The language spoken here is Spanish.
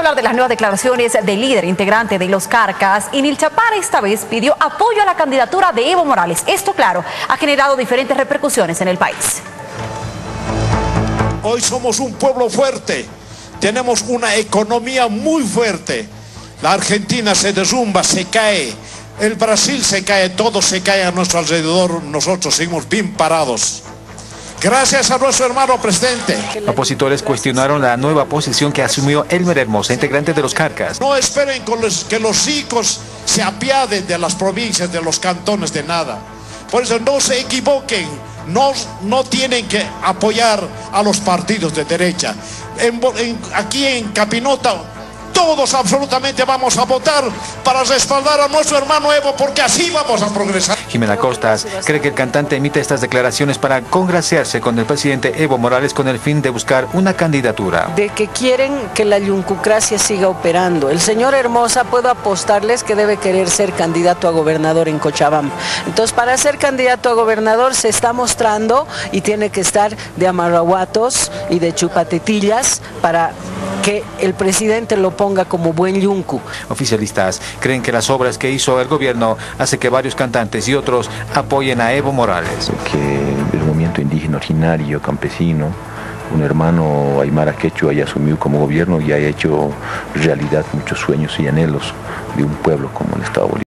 hablar de las nuevas declaraciones del líder integrante de los Carcas. Y Nilchapar esta vez pidió apoyo a la candidatura de Evo Morales. Esto, claro, ha generado diferentes repercusiones en el país. Hoy somos un pueblo fuerte, tenemos una economía muy fuerte. La Argentina se derrumba, se cae, el Brasil se cae, todo se cae a nuestro alrededor, nosotros seguimos bien parados. Gracias a nuestro hermano presidente. Opositores cuestionaron la nueva posición que asumió Elmer Hermosa, integrante de los Carcas. No esperen que los ricos se apiaden de las provincias, de los cantones, de nada. Por eso no se equivoquen, no, no tienen que apoyar a los partidos de derecha. aquí en Capinota todos absolutamente vamos a votar para respaldar a nuestro hermano Evo porque así vamos a progresar. Jimena Costas cree que el cantante emite estas declaraciones para congraciarse con el presidente Evo Morales con el fin de buscar una candidatura. De que quieren que la yuncucracia siga operando. El señor Hermosa puedo apostarles que debe querer ser candidato a gobernador en Cochabamba. Entonces para ser candidato a gobernador se está mostrando y tiene que estar de amarraguatos y de chupatetillas para que el presidente lo ponga como buen yuncu. Oficialistas creen que las obras que hizo el gobierno hace que varios cantantes y otros apoyen a Evo Morales. Que el movimiento indígena originario, campesino, un hermano Aymara Quechua haya asumido como gobierno y haya hecho realidad muchos sueños y anhelos de un pueblo como el Estado Bolívar.